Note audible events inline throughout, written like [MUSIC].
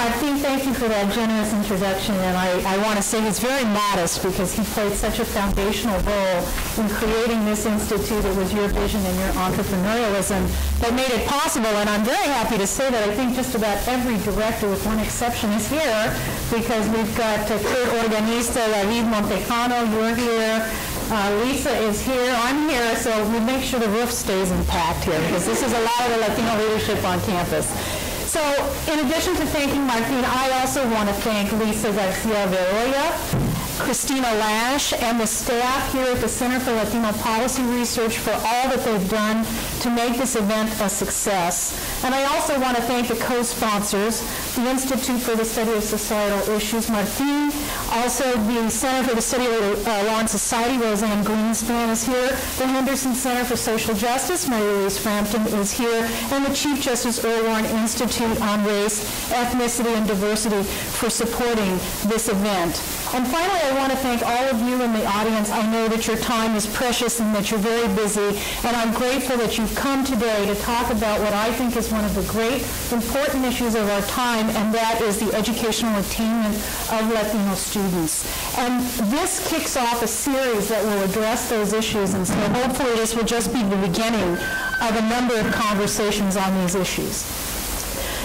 Martin, thank you for that generous introduction, and I, I want to say he's very modest because he played such a foundational role in creating this institute. It was your vision and your entrepreneurialism that made it possible, and I'm very happy to say that I think just about every director, with one exception, is here because we've got uh, Kurt Organista, David Montejano, you're here, uh, Lisa is here, I'm here, so we make sure the roof stays intact here because this is a lot of the Latino leadership on campus. So in addition to thanking Martin, I also want to thank Lisa Garcia Bedolla, Christina Lash, and the staff here at the Center for Latino Policy Research for all that they've done to make this event a success. And I also want to thank the co-sponsors, the Institute for the Study of Societal Issues, Martin, also the Center for the Study of uh, Law and Society, Rosann Greenspan is here, the Henderson Center for Social Justice, Mary Louise Frampton is here, and the Chief Justice Warren Institute on Race, Ethnicity, and Diversity for supporting this event. And finally, I want to thank all of you in the audience. I know that your time is precious and that you're very busy, and I'm grateful that you've come today to talk about what I think is one of the great important issues of our time, and that is the educational attainment of Latino students. And this kicks off a series that will address those issues, and so hopefully this will just be the beginning of a number of conversations on these issues.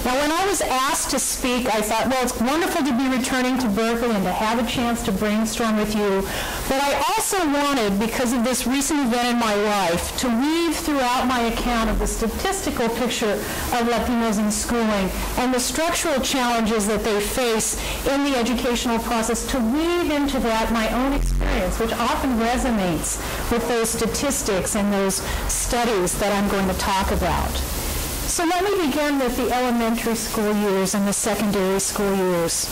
Now, when I was asked to speak, I thought, well, it's wonderful to be returning to Berkeley and to have a chance to brainstorm with you. But I also wanted, because of this recent event in my life, to weave throughout my account of the statistical picture of Latinos in schooling and the structural challenges that they face in the educational process, to weave into that my own experience, which often resonates with those statistics and those studies that I'm going to talk about. So let me begin with the elementary school years and the secondary school years.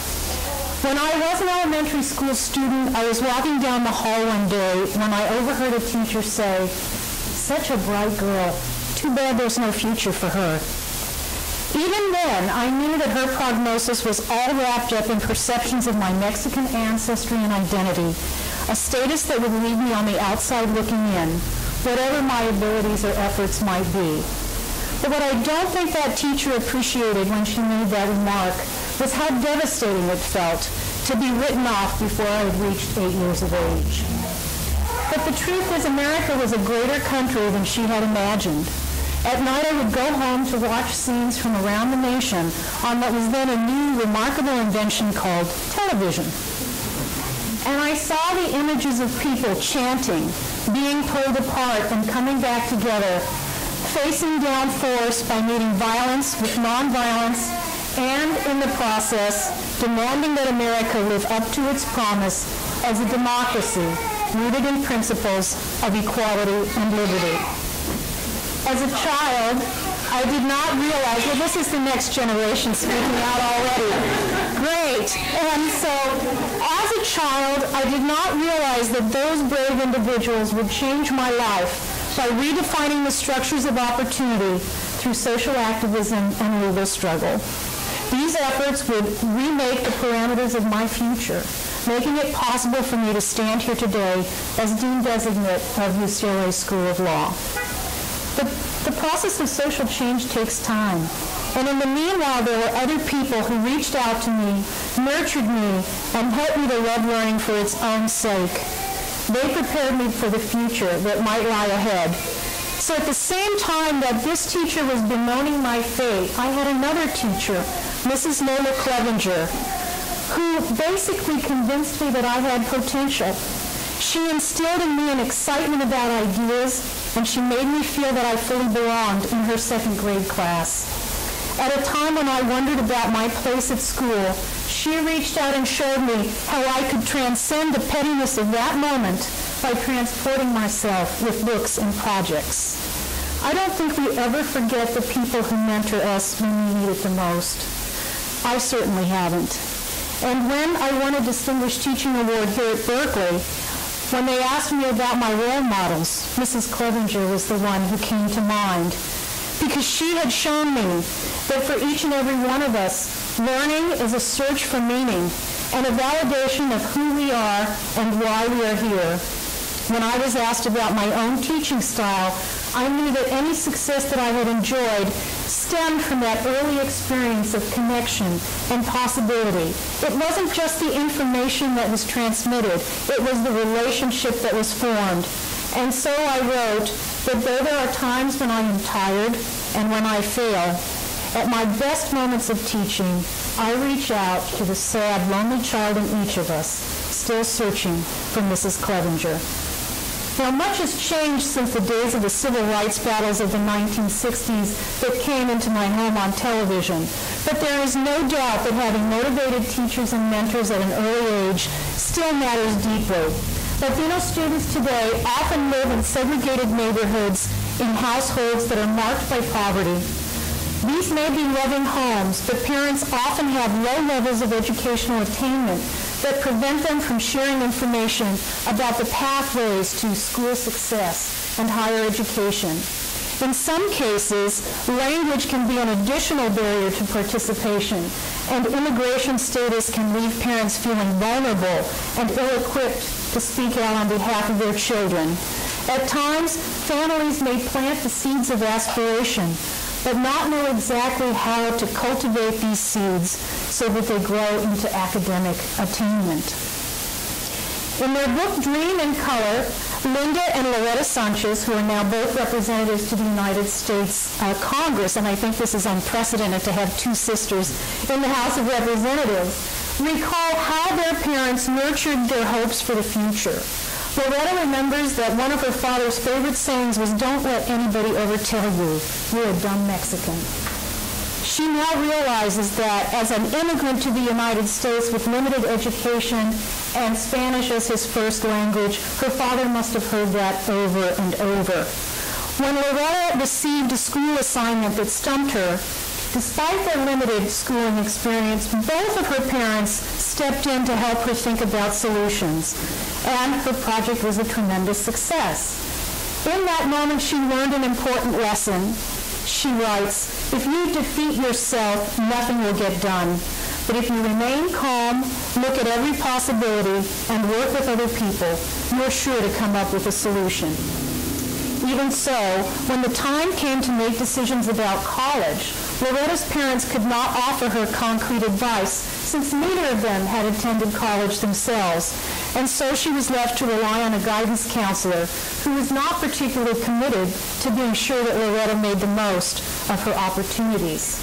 When I was an elementary school student, I was walking down the hall one day when I overheard a teacher say, such a bright girl, too bad there's no future for her. Even then, I knew that her prognosis was all wrapped up in perceptions of my Mexican ancestry and identity, a status that would leave me on the outside looking in, whatever my abilities or efforts might be. But what I don't think that teacher appreciated when she made that remark was how devastating it felt to be written off before I had reached eight years of age. But the truth is America was a greater country than she had imagined. At night I would go home to watch scenes from around the nation on what was then a new remarkable invention called television. And I saw the images of people chanting, being pulled apart and coming back together facing down force by meeting violence with nonviolence and, in the process, demanding that America live up to its promise as a democracy rooted in principles of equality and liberty. As a child, I did not realize, well, this is the next generation speaking out already. Great. And so, as a child, I did not realize that those brave individuals would change my life by redefining the structures of opportunity through social activism and legal struggle. These efforts would remake the parameters of my future, making it possible for me to stand here today as Dean Designate of UCLA School of Law. The, the process of social change takes time. And in the meanwhile, there were other people who reached out to me, nurtured me, and helped me to love learning for its own sake. They prepared me for the future that might lie ahead. So at the same time that this teacher was bemoaning my fate, I had another teacher, Mrs. Lola Clevenger, who basically convinced me that I had potential. She instilled in me an excitement about ideas, and she made me feel that I fully belonged in her second grade class. At a time when I wondered about my place at school, she reached out and showed me how I could transcend the pettiness of that moment by transporting myself with books and projects. I don't think we ever forget the people who mentor us when we need it the most. I certainly haven't. And when I won a Distinguished Teaching Award here at Berkeley, when they asked me about my role models, Mrs. Clevenger was the one who came to mind because she had shown me that for each and every one of us, Learning is a search for meaning and a validation of who we are and why we are here. When I was asked about my own teaching style, I knew that any success that I had enjoyed stemmed from that early experience of connection and possibility. It wasn't just the information that was transmitted, it was the relationship that was formed. And so I wrote that though there are times when I am tired and when I fail, at my best moments of teaching, I reach out to the sad, lonely child in each of us, still searching for Mrs. Clevenger. Now, much has changed since the days of the civil rights battles of the 1960s that came into my home on television. But there is no doubt that having motivated teachers and mentors at an early age still matters deeply. Latino students today often live in segregated neighborhoods in households that are marked by poverty. These may be loving homes, but parents often have low levels of educational attainment that prevent them from sharing information about the pathways to school success and higher education. In some cases, language can be an additional barrier to participation, and immigration status can leave parents feeling vulnerable and ill-equipped to speak out on behalf of their children. At times, families may plant the seeds of aspiration, but not know exactly how to cultivate these seeds so that they grow into academic attainment. In their book Dream in Color, Linda and Loretta Sanchez, who are now both representatives to the United States uh, Congress, and I think this is unprecedented to have two sisters in the House of Representatives, recall how their parents nurtured their hopes for the future. Loretta remembers that one of her father's favorite sayings was, don't let anybody ever tell you you're a dumb Mexican. She now realizes that as an immigrant to the United States with limited education and Spanish as his first language, her father must have heard that over and over. When Loretta received a school assignment that stumped her, Despite their limited schooling experience, both of her parents stepped in to help her think about solutions, and her project was a tremendous success. In that moment, she learned an important lesson. She writes, if you defeat yourself, nothing will get done. But if you remain calm, look at every possibility, and work with other people, you're sure to come up with a solution. Even so, when the time came to make decisions about college, Loretta's parents could not offer her concrete advice since neither of them had attended college themselves, and so she was left to rely on a guidance counselor who was not particularly committed to being sure that Loretta made the most of her opportunities.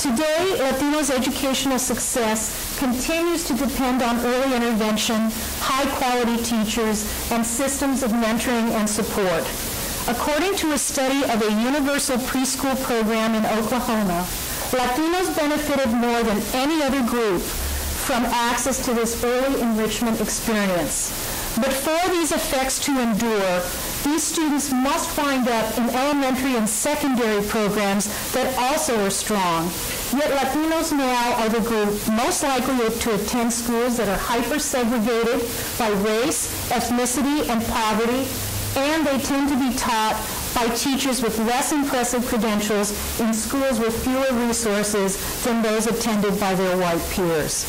Today, Latinos' educational success continues to depend on early intervention, high-quality teachers, and systems of mentoring and support. According to a study of a universal preschool program in Oklahoma, Latinos benefited more than any other group from access to this early enrichment experience. But for these effects to endure, these students must wind up in elementary and secondary programs that also are strong. Yet Latinos now are the group most likely to attend schools that are hyper-segregated by race, ethnicity, and poverty, and they tend to be taught by teachers with less impressive credentials in schools with fewer resources than those attended by their white peers.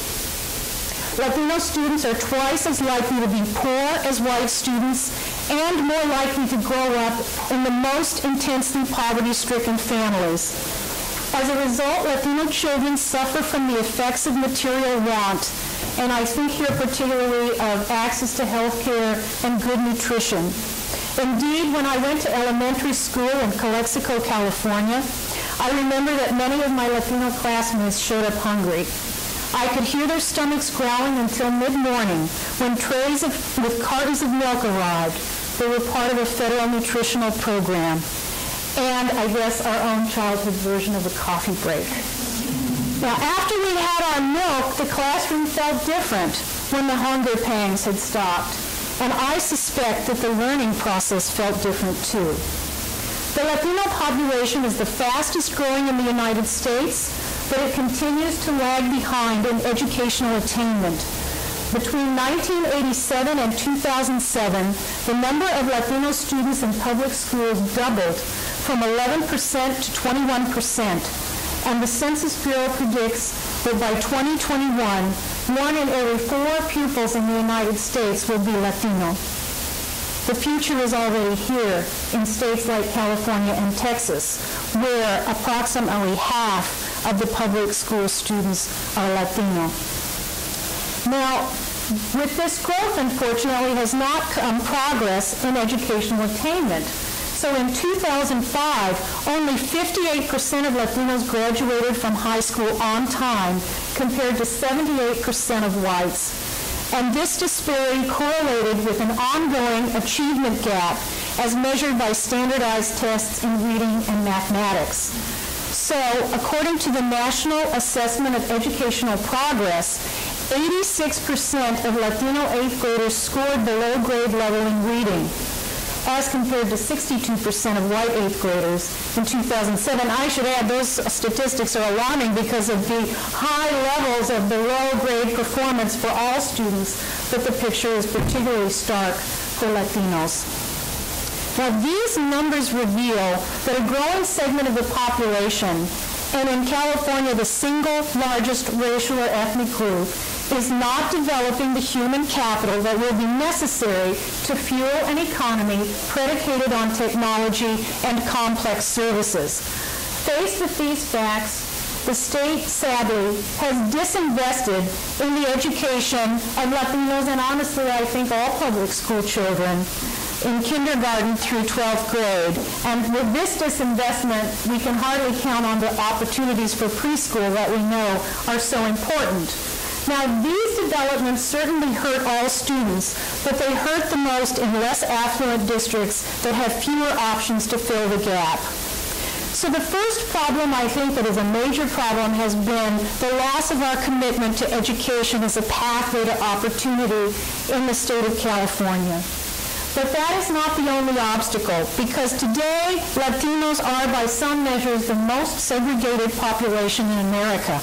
Latino students are twice as likely to be poor as white students and more likely to grow up in the most intensely poverty-stricken families. As a result, Latino children suffer from the effects of material want, and I think here particularly of access to health care and good nutrition. Indeed, when I went to elementary school in Calexico, California, I remember that many of my Latino classmates showed up hungry. I could hear their stomachs growling until mid-morning when trays of, with cartons of milk arrived. They were part of a federal nutritional program and I guess our own childhood version of a coffee break. Now, after we had our milk, the classroom felt different when the hunger pangs had stopped and I suspect that the learning process felt different too. The Latino population is the fastest growing in the United States, but it continues to lag behind in educational attainment. Between 1987 and 2007, the number of Latino students in public schools doubled from 11% to 21%, and the Census Bureau predicts that by 2021, one in every four pupils in the United States will be Latino. The future is already here in states like California and Texas, where approximately half of the public school students are Latino. Now, with this growth, unfortunately, has not come progress in educational attainment. So in 2005, only 58% of Latinos graduated from high school on time, compared to 78% of whites. And this disparity correlated with an ongoing achievement gap as measured by standardized tests in reading and mathematics. So, according to the National Assessment of Educational Progress, 86% of Latino eighth graders scored below grade level in reading, as compared to 62% of white eighth graders in 2007. I should add, those statistics are alarming because of the high levels of below grade performance for all students, but the picture is particularly stark for Latinos. Now, these numbers reveal that a growing segment of the population, and in California, the single largest racial or ethnic group, is not developing the human capital that will be necessary to fuel an economy predicated on technology and complex services. Faced with these facts, the state, sadly, has disinvested in the education of Latinos and honestly, I think all public school children in kindergarten through 12th grade. And with this disinvestment, we can hardly count on the opportunities for preschool that we know are so important. Now, these developments certainly hurt all students, but they hurt the most in less affluent districts that have fewer options to fill the gap. So the first problem I think that is a major problem has been the loss of our commitment to education as a pathway to opportunity in the state of California. But that is not the only obstacle, because today Latinos are, by some measures, the most segregated population in America.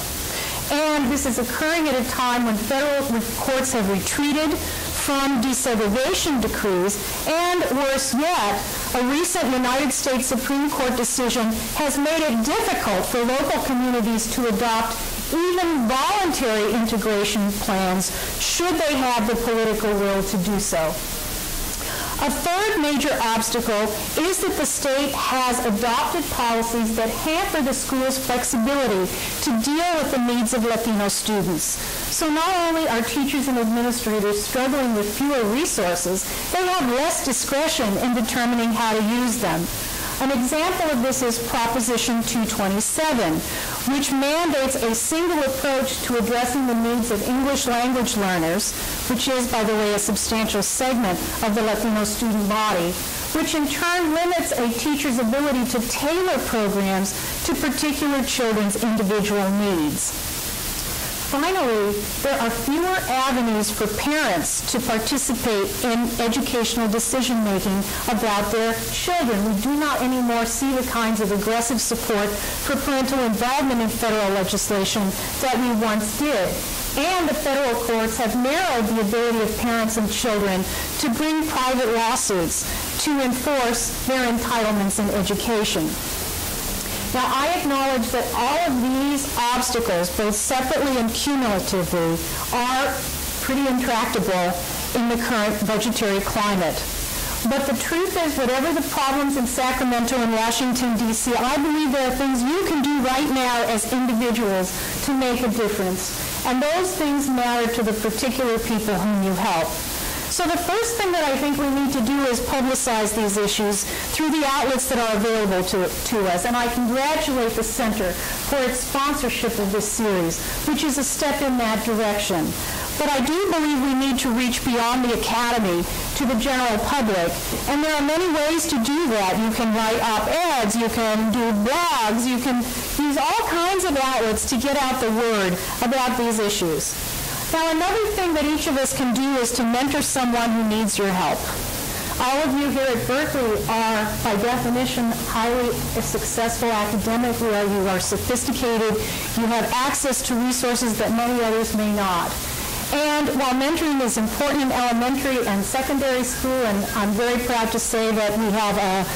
And this is occurring at a time when federal courts have retreated from desegregation decrees, and worse yet, a recent United States Supreme Court decision has made it difficult for local communities to adopt even voluntary integration plans should they have the political will to do so. A third major obstacle is that the state has adopted policies that hamper the school's flexibility to deal with the needs of Latino students. So not only are teachers and administrators struggling with fewer resources, they have less discretion in determining how to use them. An example of this is Proposition 227, which mandates a single approach to addressing the needs of English language learners, which is, by the way, a substantial segment of the Latino student body, which in turn limits a teacher's ability to tailor programs to particular children's individual needs. Finally, there are fewer avenues for parents to participate in educational decision making about their children. We do not anymore see the kinds of aggressive support for parental involvement in federal legislation that we once did. And the federal courts have narrowed the ability of parents and children to bring private lawsuits to enforce their entitlements in education. Now, I acknowledge that all of these obstacles, both separately and cumulatively, are pretty intractable in the current budgetary climate. But the truth is, whatever the problems in Sacramento and Washington, D.C., I believe there are things you can do right now as individuals to make a difference. And those things matter to the particular people whom you help. So the first thing that I think we need to do is publicize these issues through the outlets that are available to, to us. And I congratulate the Center for its sponsorship of this series, which is a step in that direction. But I do believe we need to reach beyond the academy to the general public. And there are many ways to do that. You can write op-eds, you can do blogs, you can use all kinds of outlets to get out the word about these issues. Now, another thing that each of us can do is to mentor someone who needs your help. All of you here at Berkeley are, by definition, highly successful academically, you are sophisticated. You have access to resources that many others may not. And while mentoring is important in elementary and secondary school, and I'm very proud to say that we have a,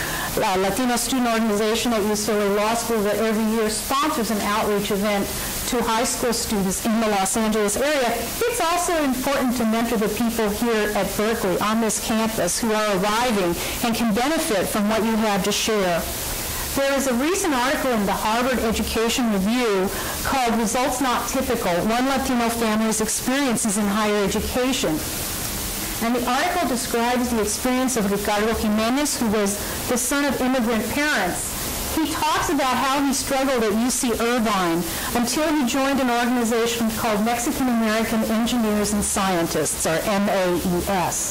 a Latino student organization at UCLA Law School that every year sponsors an outreach event to high school students in the Los Angeles area, it's also important to mentor the people here at Berkeley on this campus who are arriving and can benefit from what you have to share. There is a recent article in the Harvard Education Review called Results Not Typical, One Latino Family's Experiences in Higher Education. And the article describes the experience of Ricardo Jimenez, who was the son of immigrant parents. He talks about how he struggled at UC Irvine until he joined an organization called Mexican American Engineers and Scientists, or MAES.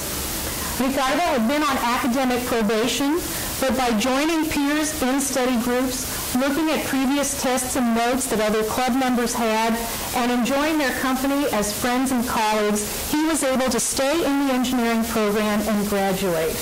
Ricardo had been on academic probation but by joining peers in study groups, looking at previous tests and notes that other club members had, and enjoying their company as friends and colleagues, he was able to stay in the engineering program and graduate.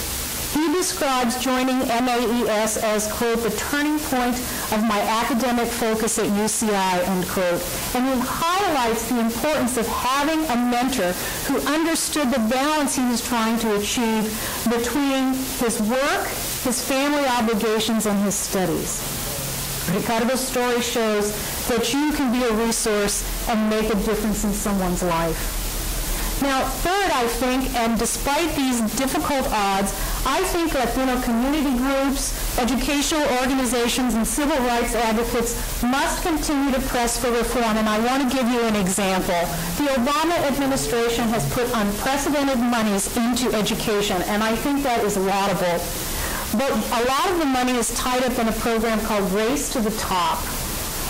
He describes joining MAES as, quote, the turning point of my academic focus at UCI, end quote. And he highlights the importance of having a mentor who understood the balance he was trying to achieve between his work, his family obligations, and his studies. Ricardo's story shows that you can be a resource and make a difference in someone's life. Now, third, I think, and despite these difficult odds, I think Latino community groups, educational organizations, and civil rights advocates must continue to press for reform, and I want to give you an example. The Obama administration has put unprecedented monies into education, and I think that is laudable. But a lot of the money is tied up in a program called Race to the Top.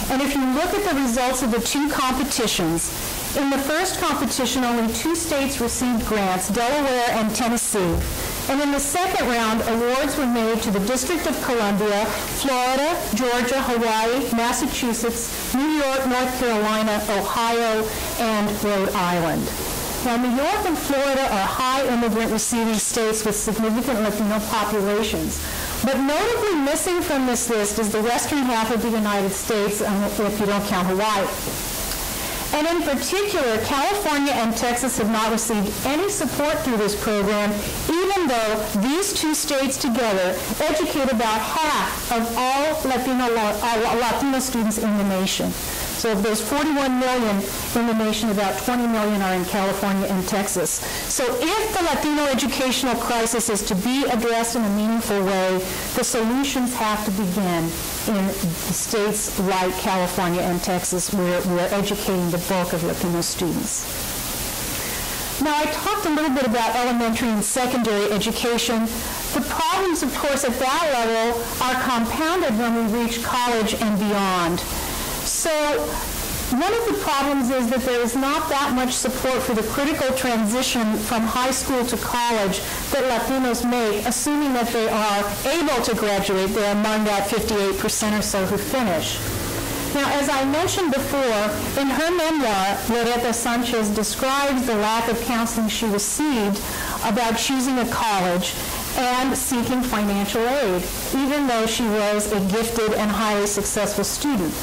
And if you look at the results of the two competitions, in the first competition, only two states received grants, Delaware and Tennessee. And in the second round, awards were made to the District of Columbia, Florida, Georgia, Hawaii, Massachusetts, New York, North Carolina, Ohio, and Rhode Island. Now, New York and Florida are high immigrant receiving states with significant Latino populations. But notably missing from this list is the western half of the United States, um, if you don't count Hawaii. And in particular, California and Texas have not received any support through this program, even though these two states together educate about half of all Latino, uh, Latino students in the nation. So of those 41 million in the nation, about 20 million are in California and Texas. So if the Latino educational crisis is to be addressed in a meaningful way, the solutions have to begin in states like California and Texas where we're educating the bulk of Latino students. Now, I talked a little bit about elementary and secondary education. The problems, of course, at that level are compounded when we reach college and beyond. So one of the problems is that there is not that much support for the critical transition from high school to college that Latinos make, assuming that they are able to graduate. They're among that 58% or so who finish. Now, as I mentioned before, in her memoir, Loretta Sanchez describes the lack of counseling she received about choosing a college and seeking financial aid, even though she was a gifted and highly successful student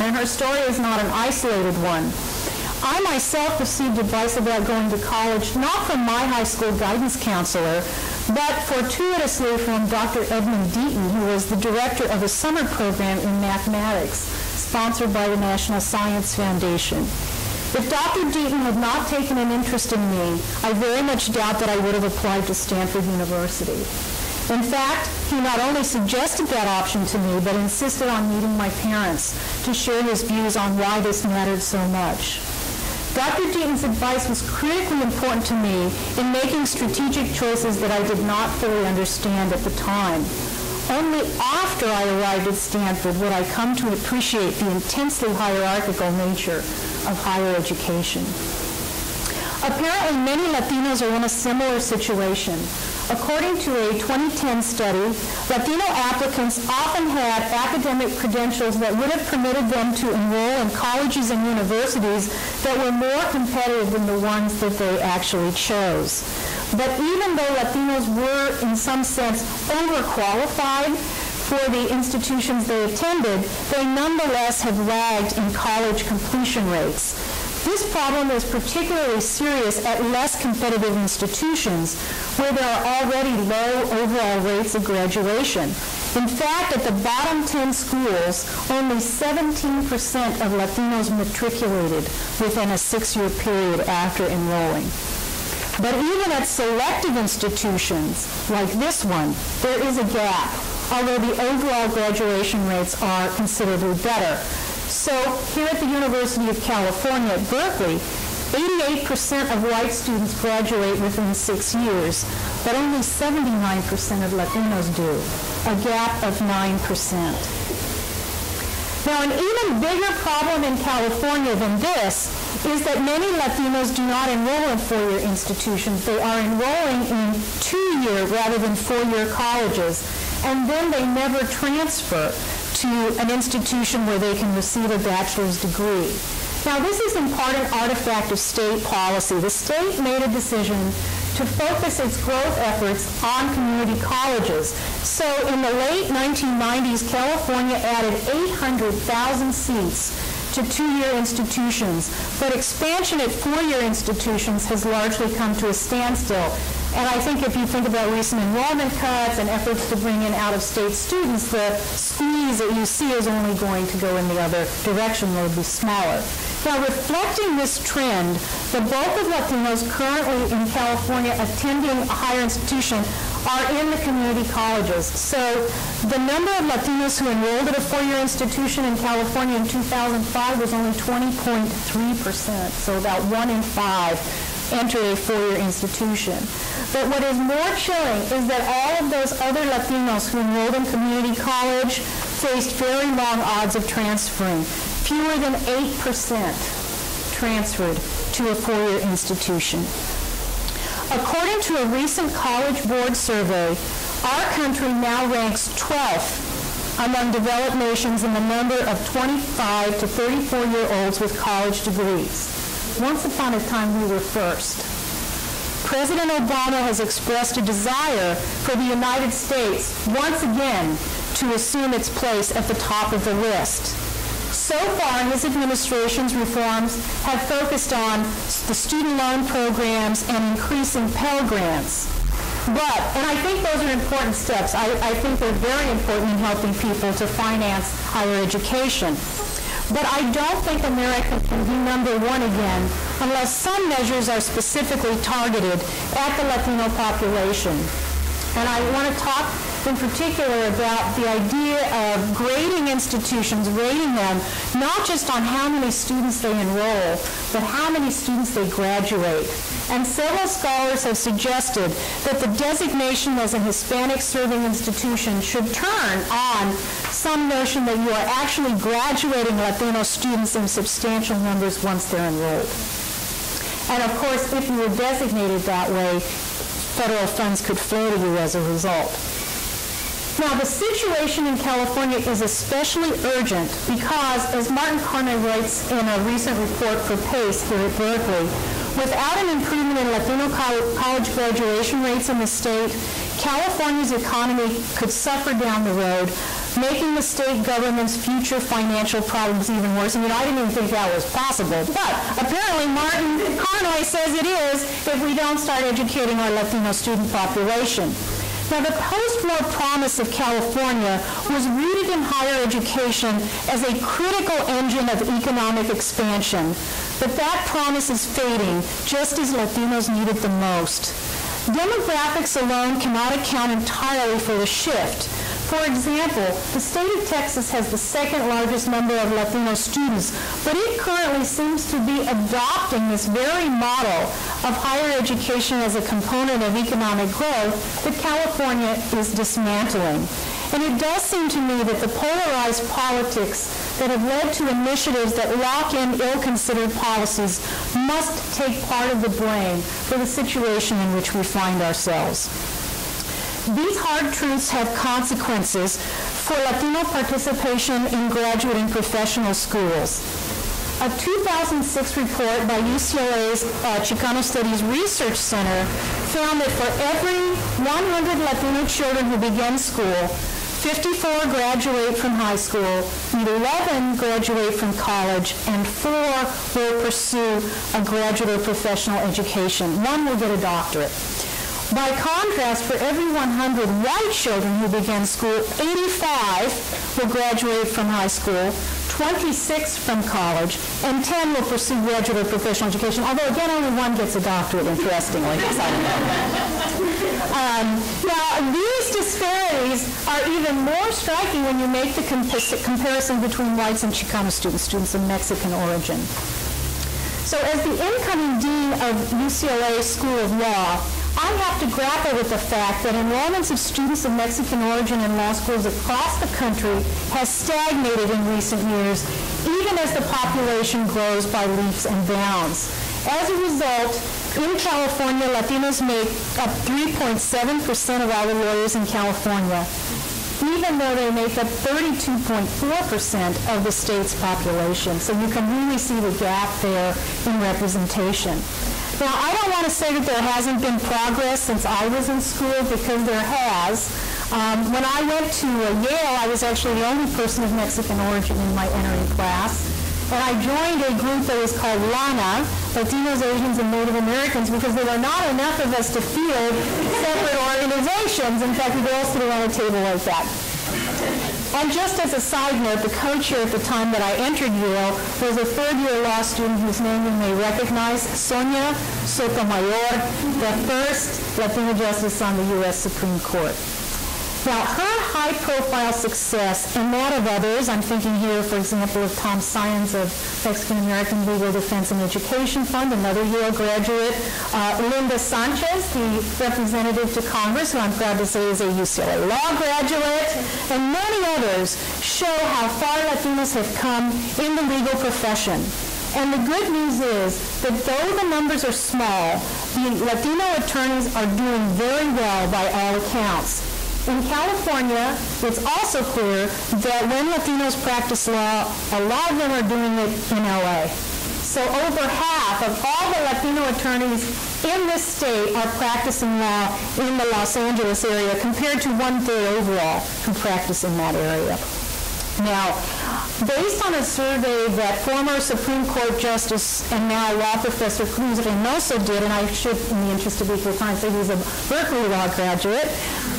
and her story is not an isolated one. I myself received advice about going to college not from my high school guidance counselor, but fortuitously from Dr. Edmund Deaton, who was the director of a summer program in mathematics sponsored by the National Science Foundation. If Dr. Deaton had not taken an interest in me, I very much doubt that I would have applied to Stanford University. In fact, he not only suggested that option to me, but insisted on meeting my parents to share his views on why this mattered so much. Dr. Deaton's advice was critically important to me in making strategic choices that I did not fully understand at the time. Only after I arrived at Stanford would I come to appreciate the intensely hierarchical nature of higher education. Apparently, many Latinos are in a similar situation. According to a 2010 study, Latino applicants often had academic credentials that would have permitted them to enroll in colleges and universities that were more competitive than the ones that they actually chose. But even though Latinos were, in some sense, overqualified for the institutions they attended, they nonetheless have lagged in college completion rates. This problem is particularly serious at less competitive institutions where there are already low overall rates of graduation. In fact, at the bottom 10 schools, only 17% of Latinos matriculated within a six-year period after enrolling. But even at selective institutions like this one, there is a gap, although the overall graduation rates are considerably better. So here at the University of California at Berkeley, 88% of white students graduate within six years, but only 79% of Latinos do, a gap of 9%. Now, an even bigger problem in California than this is that many Latinos do not enroll in four-year institutions. They are enrolling in two-year rather than four-year colleges, and then they never transfer to an institution where they can receive a bachelor's degree. Now, this is in part an artifact of state policy. The state made a decision to focus its growth efforts on community colleges. So in the late 1990s, California added 800,000 seats to two-year institutions, but expansion at four-year institutions has largely come to a standstill. And I think if you think about recent enrollment cuts and efforts to bring in out-of-state students, the squeeze that you see is only going to go in the other direction, will be smaller. Now, reflecting this trend, the bulk of Latinos currently in California attending a higher institution are in the community colleges. So the number of Latinos who enrolled at a four-year institution in California in 2005 was only 20.3%, so about one in five entered a four-year institution. But what is more chilling is that all of those other Latinos who enrolled in community college faced very long odds of transferring fewer than 8% transferred to a four-year institution. According to a recent College Board survey, our country now ranks 12th among developed nations in the number of 25 to 34-year-olds with college degrees. Once upon a time, we were first. President Obama has expressed a desire for the United States once again to assume its place at the top of the list. So far, his administration's reforms have focused on the student loan programs and increasing Pell Grants. But, and I think those are important steps. I, I think they're very important in helping people to finance higher education. But I don't think America can be number one again unless some measures are specifically targeted at the Latino population. And I want to talk in particular about the idea of grading institutions, rating them, not just on how many students they enroll, but how many students they graduate. And several scholars have suggested that the designation as a Hispanic serving institution should turn on some notion that you are actually graduating Latino students in substantial numbers once they're enrolled. And of course, if you were designated that way, federal funds could flow to you as a result. Now, the situation in California is especially urgent because, as Martin Carnoy writes in a recent report for PACE here at Berkeley, without an improvement in Latino college graduation rates in the state, California's economy could suffer down the road, making the state government's future financial problems even worse. I mean, I didn't even think that was possible. But apparently Martin Carnoy says it is if we don't start educating our Latino student population. Now, the post-war promise of California was rooted in higher education as a critical engine of economic expansion. But that promise is fading, just as Latinos need it the most. Demographics alone cannot account entirely for the shift. For example, the state of Texas has the second largest number of Latino students, but it currently seems to be adopting this very model of higher education as a component of economic growth that California is dismantling. And it does seem to me that the polarized politics that have led to initiatives that lock in ill-considered policies must take part of the blame for the situation in which we find ourselves. These hard truths have consequences for Latino participation in graduate and professional schools. A 2006 report by UCLA's uh, Chicano Studies Research Center found that for every 100 Latino children who begin school, 54 graduate from high school, 11 graduate from college, and four will pursue a graduate or professional education. One will get a doctorate. By contrast, for every 100 white children who begin school, 85 will graduate from high school, 26 from college, and 10 will pursue graduate or professional education, although again only one gets a doctorate, interestingly. [LAUGHS] um, now, these disparities are even more striking when you make the comparison between whites and Chicano students, students of Mexican origin. So as the incoming dean of UCLA School of Law, I have to grapple with the fact that enrollments of students of Mexican origin in law schools across the country has stagnated in recent years, even as the population grows by leaps and bounds. As a result, in California, Latinos make up 3.7% of all the lawyers in California, even though they make up 32.4% of the state's population. So you can really see the gap there in representation. Now, I don't want to say that there hasn't been progress since I was in school because there has. Um, when I went to uh, Yale, I was actually the only person of Mexican origin in my entering class. And I joined a group that was called LANA, Latinos, Asians, and Native Americans, because there were not enough of us to field separate organizations. In fact, we could all sit around a table like that. And just as a side note, the co-chair at the time that I entered Yale was a third-year law student whose name you may recognize, Sonia Sotomayor, the first Latina justice on the U.S. Supreme Court. Now, her high-profile success and that of others, I'm thinking here, for example, of Tom Saenz of Mexican American Legal Defense and Education Fund, another Yale graduate, uh, Linda Sanchez, the representative to Congress, who I'm proud to say is a UCLA law graduate, and many others show how far Latinos have come in the legal profession. And the good news is that though the numbers are small, the Latino attorneys are doing very well by all accounts. In California, it's also clear that when Latinos practice law, a lot of them are doing it in LA. So over half of all the Latino attorneys in this state are practicing law in the Los Angeles area compared to one-third overall who practice in that area. Now, based on a survey that former Supreme Court Justice and now law professor Cruz Reynoso did, and I should, in the interest of equal time, say he's a Berkeley law graduate,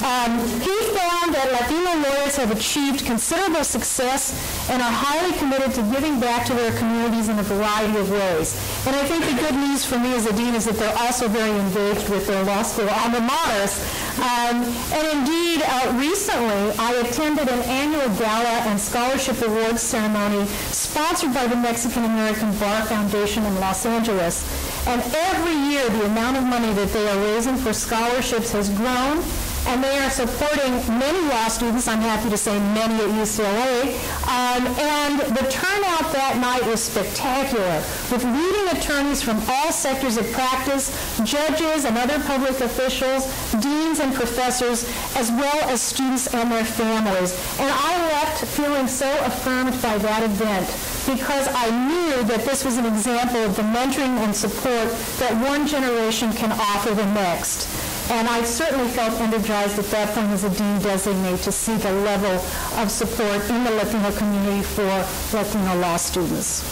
um, he found that Latino lawyers have achieved considerable success and are highly committed to giving back to their communities in a variety of ways. And I think the good news for me as a dean is that they're also very engaged with their law school alma maters. Um, and indeed, uh, recently I attended an annual gala and scholarship awards ceremony sponsored by the Mexican American Bar Foundation in Los Angeles. And every year, the amount of money that they are raising for scholarships has grown and they are supporting many law students, I'm happy to say many at UCLA, um, and the turnout that night was spectacular, with leading attorneys from all sectors of practice, judges and other public officials, deans and professors, as well as students and their families. And I left feeling so affirmed by that event because I knew that this was an example of the mentoring and support that one generation can offer the next. And I certainly felt energized at that point as a dean designate to see the level of support in the Latino community for Latino law students.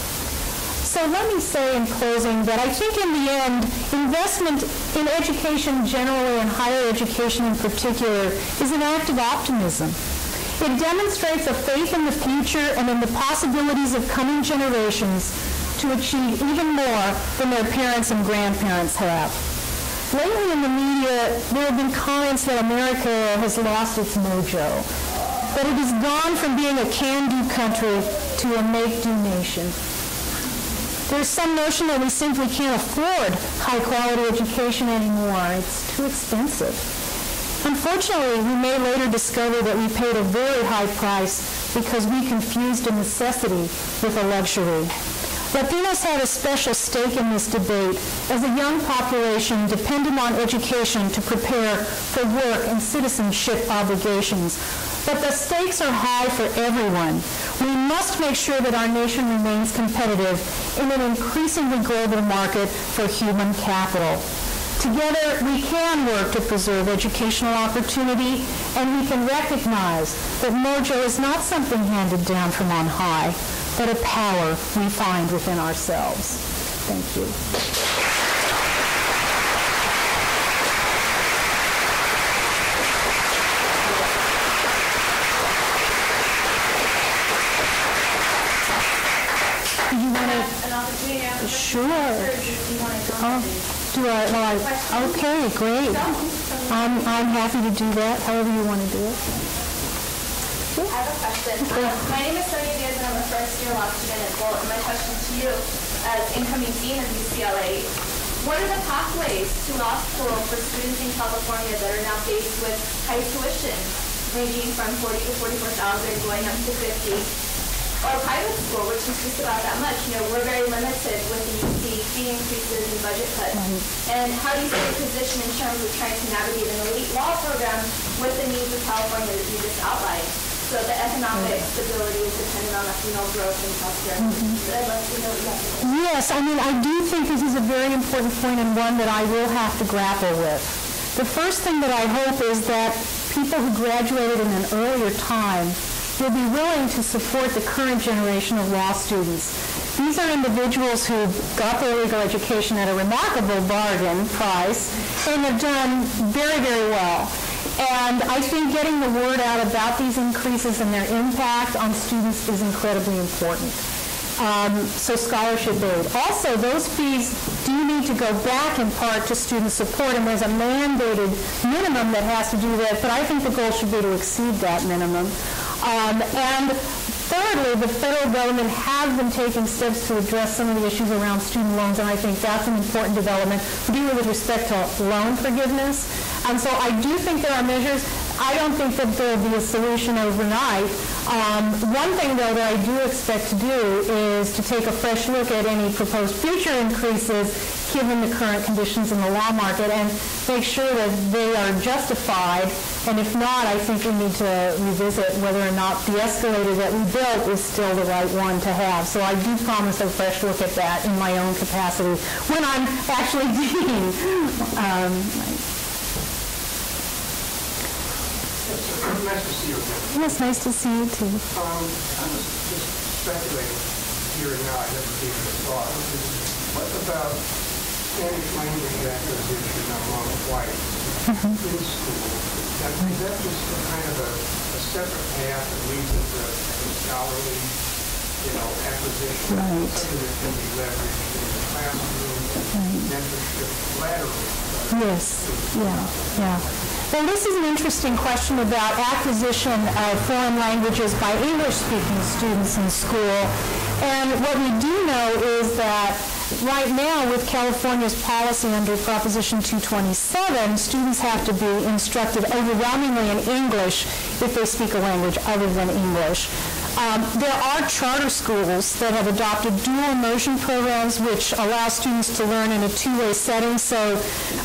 So let me say in closing that I think in the end, investment in education generally and higher education in particular is an act of optimism. It demonstrates a faith in the future and in the possibilities of coming generations to achieve even more than their parents and grandparents have. Lately in the media, there have been comments that America has lost its mojo, that it has gone from being a can-do country to a make-do nation. There's some notion that we simply can't afford high-quality education anymore. It's too expensive. Unfortunately, we may later discover that we paid a very high price because we confused a necessity with a luxury. Latinos have a special stake in this debate as a young population dependent on education to prepare for work and citizenship obligations. But the stakes are high for everyone. We must make sure that our nation remains competitive in an increasingly global market for human capital. Together, we can work to preserve educational opportunity, and we can recognize that mojo is not something handed down from on high but a power we find within ourselves. Thank you. Sure. Oh, do I? Well, I, okay, great. I'm, I'm happy to do that, however you want to do it. I have a question. Um, My name is Sonia Diaz, and I'm a first-year law student at Boalt. And my question to you, as incoming dean of UCLA, what are the pathways to law school for students in California that are now faced with high tuition, ranging from 40 to 44,000, going up to 50? Or private school, which is just about that much. You know, we're very limited with the UC fee increases and budget cuts. And how do you see the position in terms of trying to navigate an elite law program with the needs of California that you just outlined? So the economic mm. stability is dependent on Latino growth and prosperity. Mm-hmm. So I'd love to know what you have to say. Yes, I mean, I do think this is a very important point and one that I will have to grapple with. The first thing that I hope is that people who graduated in an earlier time will be willing to support the current generation of law students. These are individuals who got their legal education at a remarkable bargain price and have done very, very well. And I think getting the word out about these increases and their impact on students is incredibly important. Um, so scholarship aid. Also, those fees do need to go back in part to student support, and there's a mandated minimum that has to do that, but I think the goal should be to exceed that minimum. Um, and thirdly, the federal government has been taking steps to address some of the issues around student loans, and I think that's an important development, particularly with respect to loan forgiveness. And so I do think there are measures. I don't think that there will be a solution overnight. Um, one thing, though, that I do expect to do is to take a fresh look at any proposed future increases given the current conditions in the law market and make sure that they are justified. And if not, I think we need to revisit whether or not the escalator that we built is still the right one to have. So I do promise a fresh look at that in my own capacity when I'm actually [LAUGHS] dean. Um, Nice to see you again. Yes, nice to see you too. Um, I was just speculating here and now, I never gave it a thought. What about Spanish language acquisition among whites in school? That, is that just a kind of a, a separate path that leads into scholarly, you know, acquisition? Right. Something that can be leveraged in the classroom, mentorship laterally. Yes, yeah, yeah. Well, this is an interesting question about acquisition of foreign languages by English-speaking students in school. And what we do know is that right now with California's policy under Proposition 227, students have to be instructed overwhelmingly in English if they speak a language other than English. Um, there are charter schools that have adopted dual immersion programs which allow students to learn in a two-way setting. So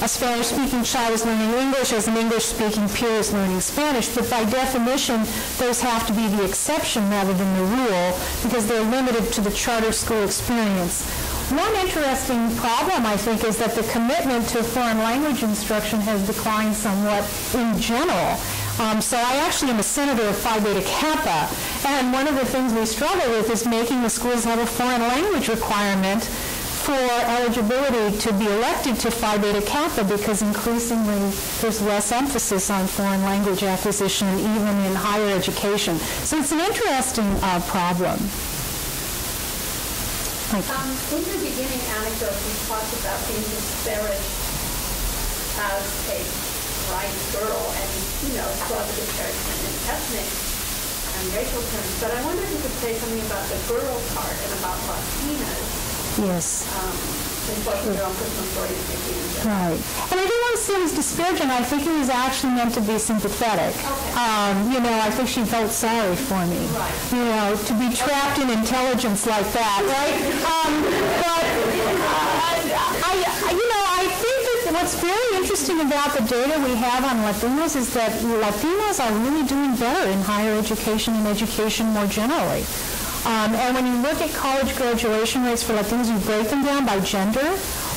a Spanish-speaking child is learning English as an English-speaking peer is learning Spanish. But by definition, those have to be the exception rather than the rule because they're limited to the charter school experience. One interesting problem, I think, is that the commitment to foreign language instruction has declined somewhat in general. Um, so I actually am a senator of Phi Beta Kappa, and one of the things we struggle with is making the schools have a foreign language requirement for eligibility to be elected to Phi Beta Kappa because increasingly there's less emphasis on foreign language acquisition even in higher education. So it's an interesting uh, problem. Um, in your beginning anecdote, you talked about being disparaged as a bright girl, and you know, saw the disparagement in ethnic and racial terms. But I wonder if you could say something about the girl part and about Latinas, Yes. um, in both of your own personal stories, maybe. in general. Right. And I didn't want to say it was disparaging. I think it was actually meant to be sympathetic. Um, you know, I think she felt sorry for me. Right. You know, to be trapped in intelligence like that, right? Um, but, uh, I, I, you know, I think that what's very interesting about the data we have on Latinos is that Latinos are really doing better in higher education and education more generally. Um, and when you look at college graduation rates for Latinos, you break them down by gender.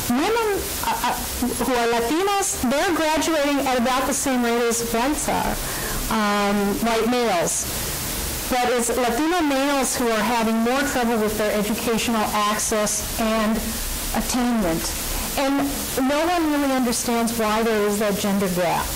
Women uh, uh, who are Latinos, they're graduating at about the same rate as whites are, um, white males. But it's Latino males who are having more trouble with their educational access and attainment. And no one really understands why there is that gender gap.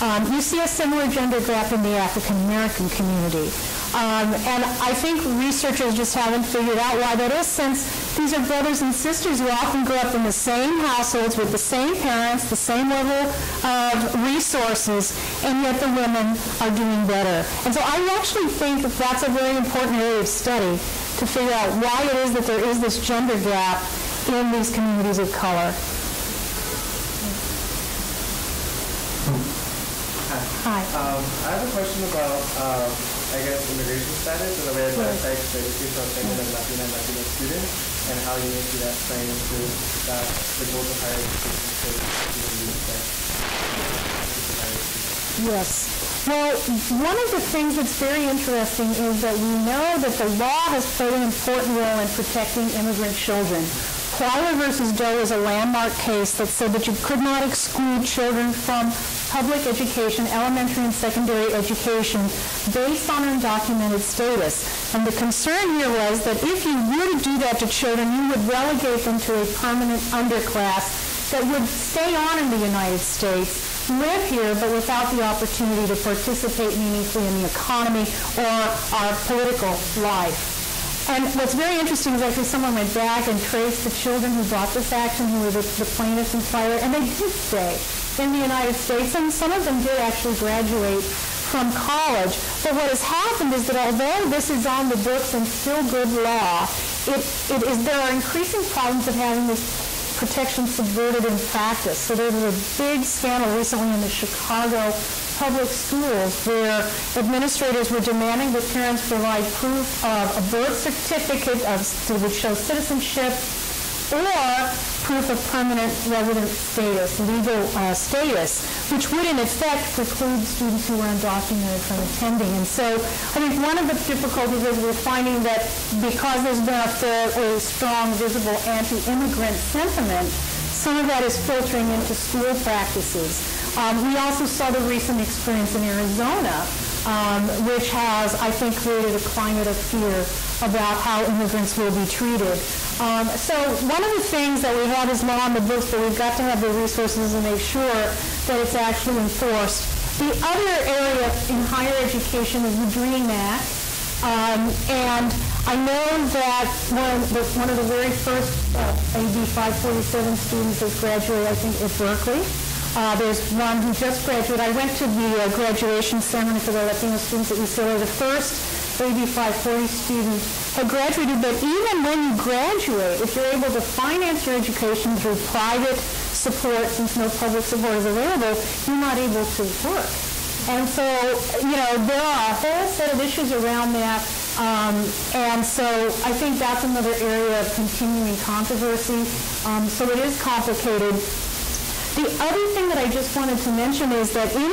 Um, you see a similar gender gap in the African American community. Um, and I think researchers just haven't figured out why that is since these are brothers and sisters who often grew up in the same households with the same parents, the same level of resources, and yet the women are doing better. And so I actually think that that's a very important area of study to figure out why it is that there is this gender gap in these communities of color. Hi. Um, I have a question about, um, I guess, immigration status and the way that affects the education of Latina and Latino students, and how you may see that playing into that uh, the goals of higher education Yes. Well, one of the things that's very interesting is that we know that the law has played an important role in protecting immigrant children. Plyler versus Doe is a landmark case that said that you could not exclude children from public education, elementary and secondary education, based on undocumented status. And the concern here was that if you were to do that to children, you would relegate them to a permanent underclass that would stay on in the United States, live here, but without the opportunity to participate meaningfully in the economy or our political life. And what's very interesting is actually someone went back and traced the children who brought this action, who were the, the plaintiffs and fire, and they did stay in the United States, and some of them did actually graduate from college. But what has happened is that although this is on the books and still good law, it, it is, there are increasing problems of having this protection subverted in practice. So there was a big scandal recently in the Chicago public schools where administrators were demanding that parents provide proof of a birth certificate of, would show citizenship or proof of permanent resident status, legal uh, status, which would in effect preclude students who are undocumented from attending. And so I think one of the difficulties is we're finding that because there's been a fairly strong, visible anti-immigrant sentiment, some of that is filtering into school practices. Um, we also saw the recent experience in Arizona, um, which has, I think, created a climate of fear about how immigrants will be treated. Um, so one of the things that we have is law on the books, but we've got to have the resources to make sure that it's actually enforced. The other area in higher education is the DREAM Act. Um, and I know that one of the, one of the very first uh, AB 540 students has graduated, I think, at Berkeley. Uh, there's one who just graduated. I went to the uh, graduation ceremony for the Latino students at UCLA. The first AB 540 student had graduated, but even when you graduate, if you're able to finance your education through private support, since no public support is available, you're not able to work. And so, you know, there are a whole set of issues around that. Um, and so I think that's another area of continuing controversy. Um, so it is complicated. The other thing that I just wanted to mention is that in,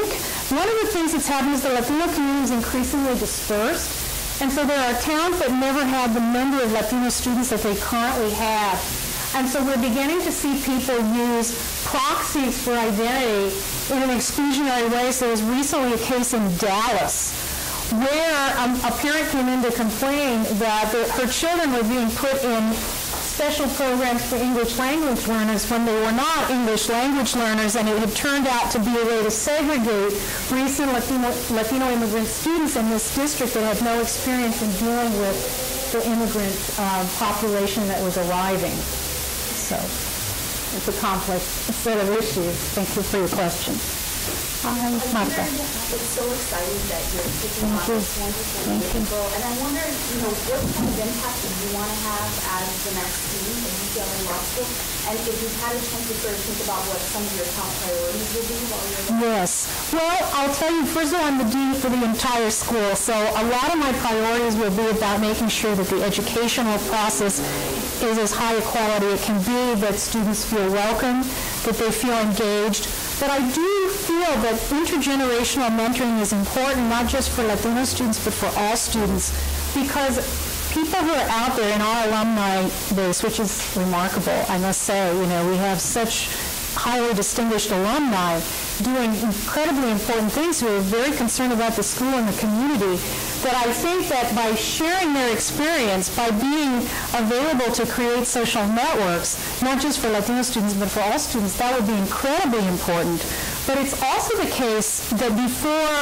one of the things that's happened is the Latino community is increasingly dispersed. And so there are towns that never had the number of Latino students that they currently have. And so we're beginning to see people use proxies for identity in an exclusionary way. So there was recently a case in Dallas where um, a parent came in to complain that the, her children were being put in special programs for English language learners when they were not English language learners, and it had turned out to be a way to segregate recent Latino, Latino immigrant students in this district that had no experience in dealing with the immigrant uh, population that was arriving. So it's a complex set of issues. Thank you for your question. Martha. It's so exciting that you're taking on Thank you. this wonderful Thank you. vehicle. And I wonder, you know, what kind of impact do you want to have as the next dean of UCLA Law School? And if you've had a chance to sort of think about what some of your top priorities will be while you're there? Yes. Well, I'll tell you, first of all, I'm the dean for the entire school, so a lot of my priorities will be about making sure that the educational process is as high a quality it can be, that students feel welcome, that they feel engaged. But I do feel that intergenerational mentoring is important, not just for Latino students, but for all students, because people who are out there in our alumni base, which is remarkable, I must say, you know, we have such highly distinguished alumni doing incredibly important things who are very concerned about the school and the community, that I think that by sharing their experience, by being available to create social networks, not just for Latino students, but for all students, that would be incredibly important. But it's also the case that before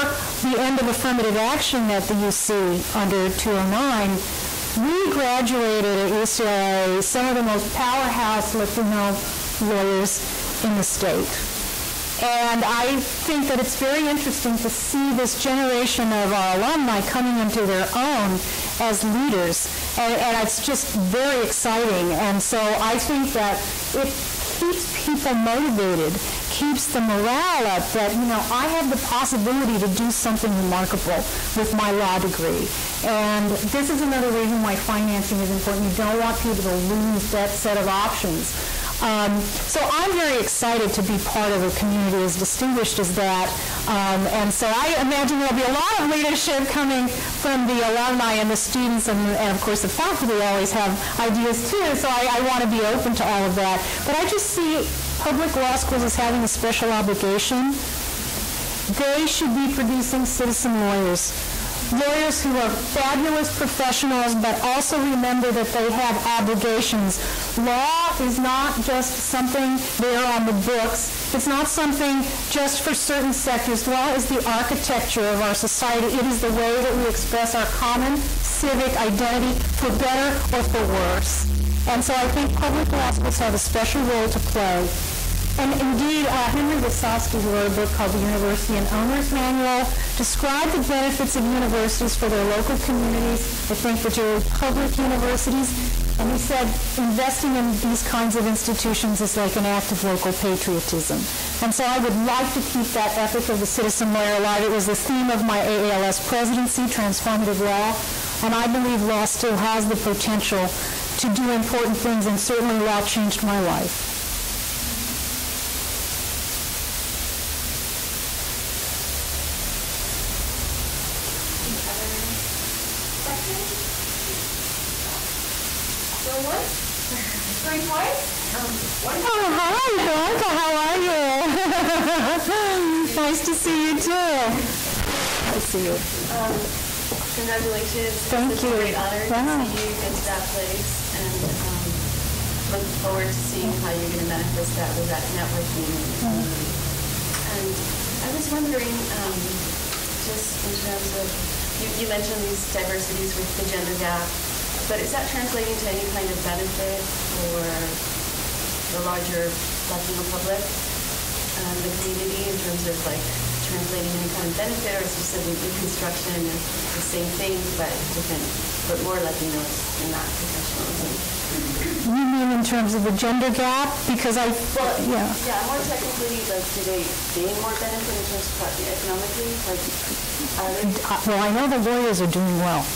the end of affirmative action at the UC under 209, we graduated at UCLA some of the most powerhouse Latino lawyers in the state. And I think that it's very interesting to see this generation of our alumni coming into their own as leaders. And, and it's just very exciting. And so I think that it keeps people motivated, keeps the morale up that, you know, I have the possibility to do something remarkable with my law degree. And this is another reason why financing is important. You don't want people to lose that set of options. Um, so I'm very excited to be part of a community as distinguished as that. Um, and so I imagine there'll be a lot of leadership coming from the alumni and the students, and, and of course the faculty always have ideas too, so I, I want to be open to all of that. But I just see public law schools as having a special obligation. They should be producing citizen lawyers lawyers who are fabulous professionals, but also remember that they have obligations. Law is not just something there on the books. It's not something just for certain sectors. Law is the architecture of our society. It is the way that we express our common civic identity, for better or for worse. And so I think public law schools have a special role to play and indeed, uh, Henry Rosovsky, who wrote a book called The University: An Owner's Manual, described the benefits of universities for their local communities, I think particularly public universities, and he said investing in these kinds of institutions is like an act of local patriotism. And so I would like to keep that ethic of the citizen lawyer alive. It was the theme of my AALS presidency, transformative law, and I believe law still has the potential to do important things, and certainly law changed my life. Oh, hi, Bianca. How are you? [LAUGHS] nice to see you too. Nice to see you. Um, congratulations. Thank it's you. a great honor Wow. to see you get to that place and um, look forward to seeing how you're going to manifest that with that networking. Um, and I was wondering, um, just in terms of, you, you mentioned these diversities with the gender gap, but is that translating to any kind of benefit for the larger Latino public, um, the community, in terms of like translating any kind of benefit, or said, with reconstruction is the same thing, but different, but more Latinos in that professionalism. You mean in terms of the gender gap? Because I, Well, yeah. yeah, more technically, like, do they gain more benefit in terms of economically? Like, Well, I know the lawyers are doing well. [LAUGHS]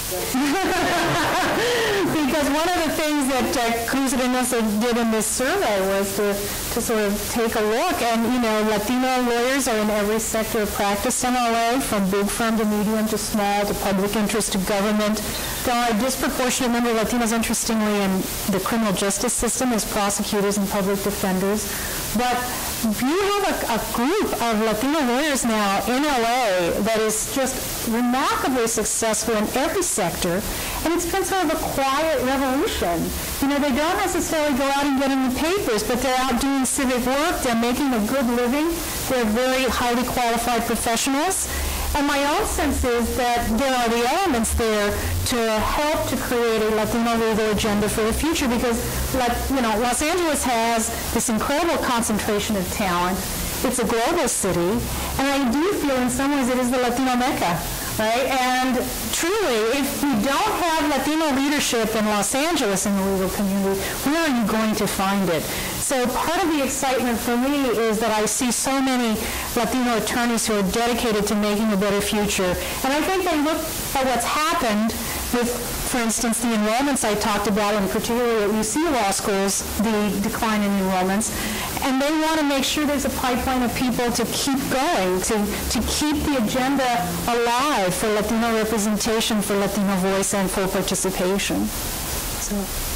because one of the things that uh, Cruz Reynoso did in this survey was to, to sort of take a look, and you know, Latino lawyers are in every sector of practice in LA, from big firm to medium to small to public interest to government. There are a disproportionate number of Latinos, interestingly, in the criminal justice system as prosecutors and public defenders. But you have a, a group of Latino lawyers now in LA that is just remarkably successful in every sector, and it's been sort of a quiet revolution. You know, they don't necessarily go out and get in the papers, but they're out doing civic work, they're making a good living, they're very highly qualified professionals. And my own sense is that there are the elements there to help to create a Latino legal agenda for the future because, like, you know, Los Angeles has this incredible concentration of talent. It's a global city, and I do feel in some ways it is the Latino Mecca, right? And truly, if we don't have Latino leadership in Los Angeles in the legal community, where are you going to find it? So part of the excitement for me is that I see so many Latino attorneys who are dedicated to making a better future. And I think they look at what's happened with, for instance, the enrollments I talked about, and particularly at UC law schools, the decline in enrollments, and they want to make sure there's a pipeline of people to keep going, to, to keep the agenda alive for Latino representation, for Latino voice, and full participation. So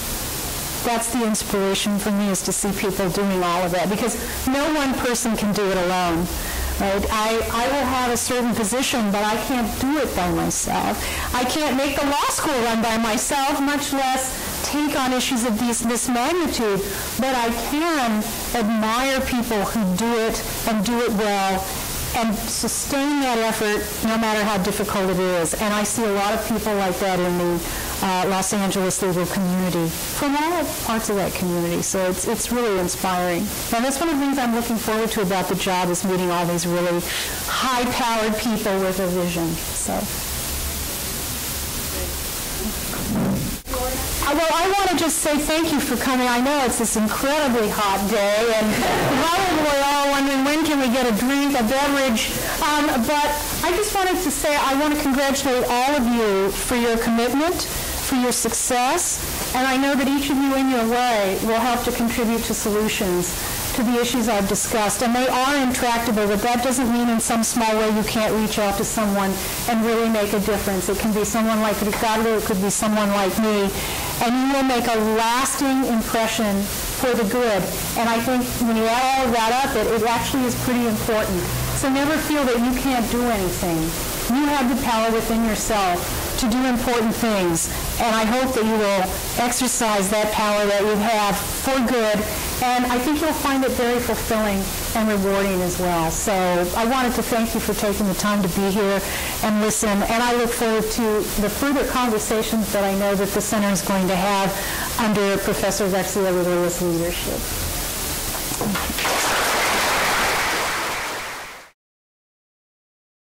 that's the inspiration for me is to see people doing all of that because no one person can do it alone. Right? I, I will have a certain position, but I can't do it by myself. I can't make the law school run by myself, much less take on issues of these, this magnitude, but I can admire people who do it and do it well and sustain that effort no matter how difficult it is. And I see a lot of people like that in the uh, Los Angeles legal community from all parts of that community. So it's, it's really inspiring. And that's one of the things I'm looking forward to about the job is meeting all these really high-powered people with a vision. So. Uh, Well, I want to just say thank you for coming. I know it's this incredibly hot day, and probably we're all wondering when can we get a drink, a beverage. Um, but I just wanted to say I want to congratulate all of you for your commitment, for your success, and I know that each of you in your way will help to contribute to solutions to the issues I've discussed. And they are intractable, but that doesn't mean in some small way you can't reach out to someone and really make a difference. It can be someone like Ricardo, it could be someone like me, and you will make a lasting impression for the good. And I think when you add all that up, it, it actually is pretty important. So never feel that you can't do anything. You have the power within yourself to do important things, and I hope that you will exercise that power that you have for good, and I think you'll find it very fulfilling and rewarding as well. So I wanted to thank you for taking the time to be here and listen, and I look forward to the further conversations that I know that the center is going to have under Professor Rexia Lewis' leadership.